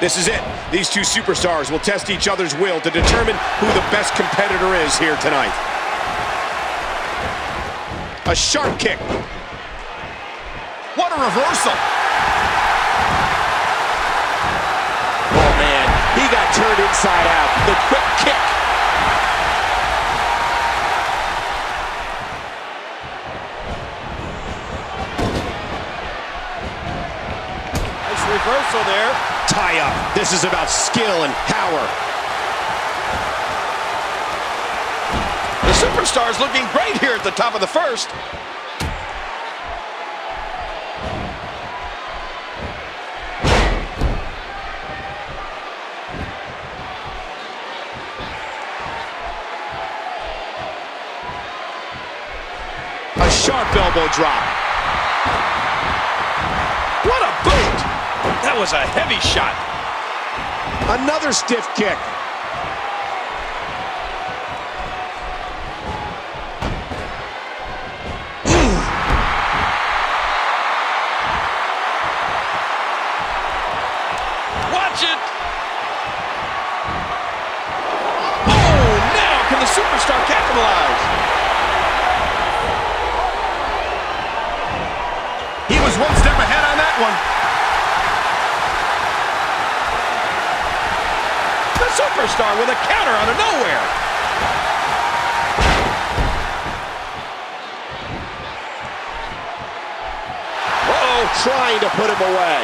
This is it. These two superstars will test each other's will to determine who the best competitor is here tonight. A sharp kick. What a reversal. Oh, man. He got turned inside out. The quick kick. Nice reversal there. Tie up. This is about skill and power. The superstar's looking great here at the top of the first. A sharp elbow drop. What a boot! That was a heavy shot. Another stiff kick. Watch it! Oh, now can the superstar capitalize? He was one step ahead on that one. The superstar with a counter out of nowhere. Uh-oh, trying to put him away.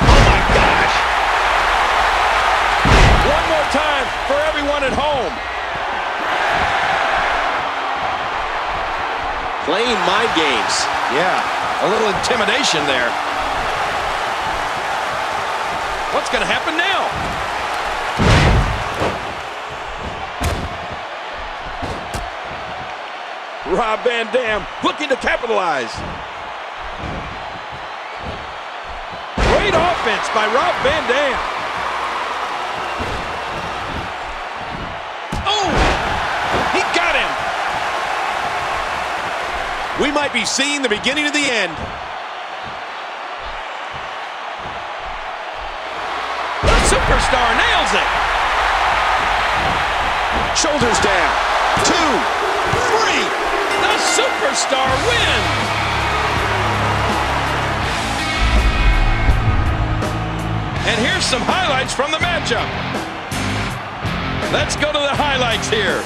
Oh my gosh! One more time for everyone at home. Playing mind games. Yeah, a little intimidation there. What's going to happen now? Rob Van Dam looking to capitalize. Great offense by Rob Van Dam. Oh, he got him. We might be seeing the beginning of the end. Superstar nails it. Shoulders down. Two, three. The superstar wins. And here's some highlights from the matchup. Let's go to the highlights here.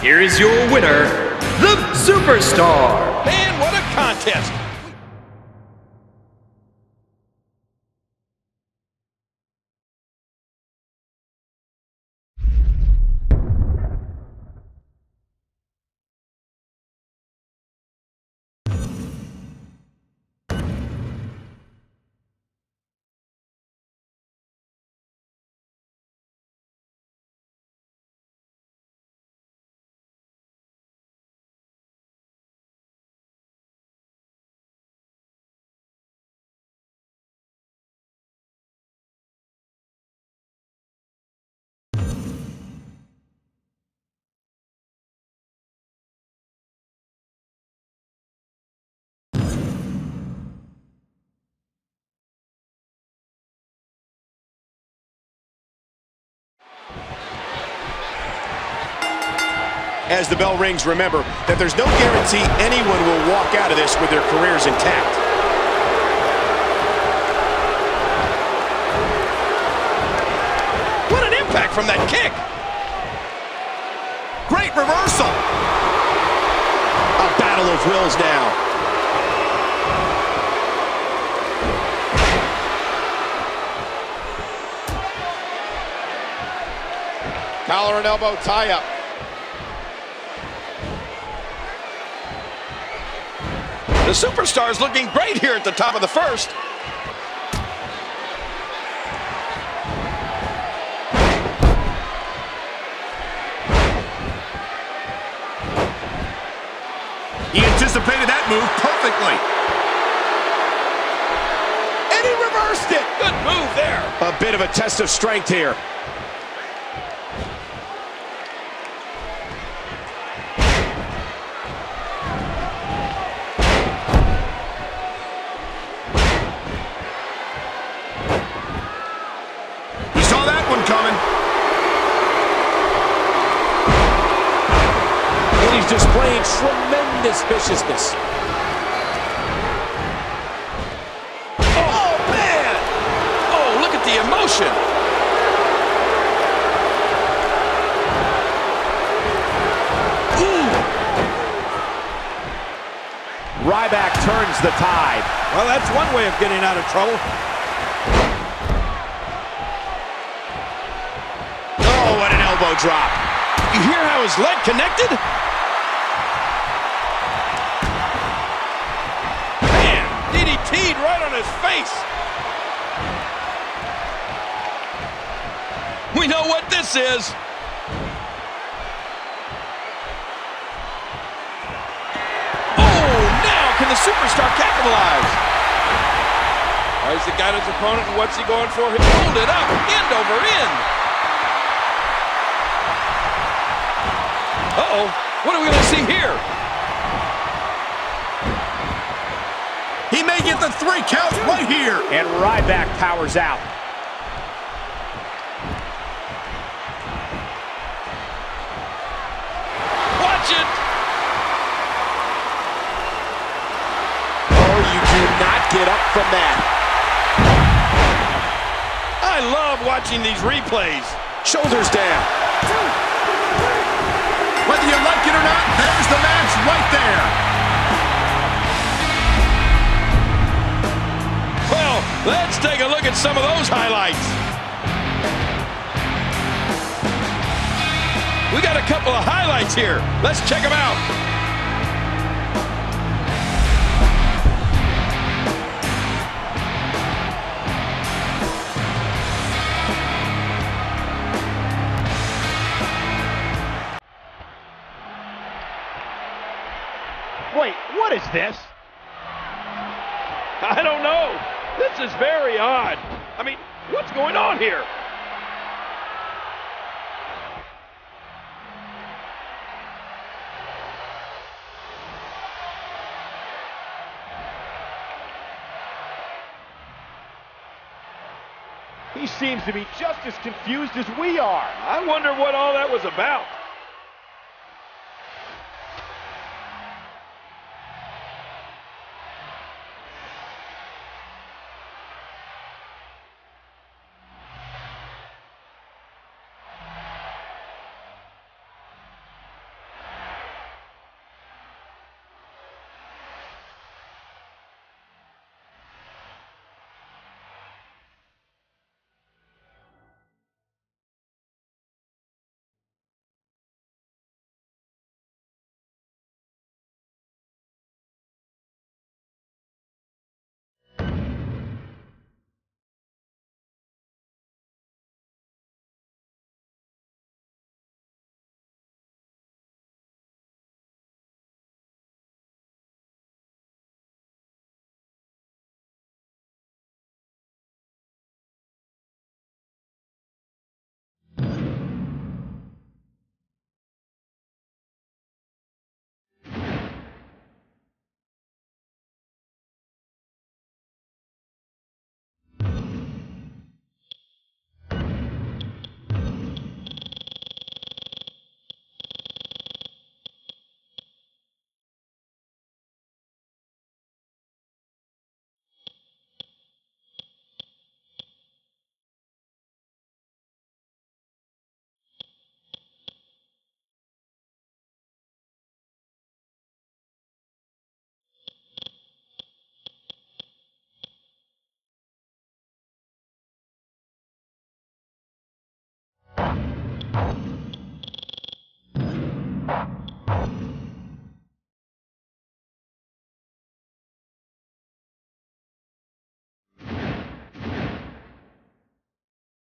Here is your winner, the Superstar. Man, what a contest. As the bell rings, remember that there's no guarantee anyone will walk out of this with their careers intact. What an impact from that kick. Great reversal. A battle of wills now. Collar and elbow tie The superstar's looking great here at the top of the first. He anticipated that move perfectly. And he reversed it. Good move there. A bit of a test of strength here. Tremendous viciousness. Oh, man! Oh, look at the emotion. Ryback turns the tide. Well, that's one way of getting out of trouble. Oh, what an elbow drop. You hear how his leg connected? Right on his face. We know what this is. Oh, now can the superstar capitalize? Oh, he's got his opponent, and what's he going for? He Hold it up, end over end. Uh-oh, what are we going to see here? May get the three count right here. And Ryback powers out. Watch it! Oh, you do not get up from that. I love watching these replays. Shoulders down. Whether you like it or not, there's the match right there. Let's take a look at some of those highlights. We got a couple of highlights here. Let's check them out. Wait, what is this? I don't know. This is very odd. I mean, what's going on here? He seems to be just as confused as we are. I wonder what all that was about.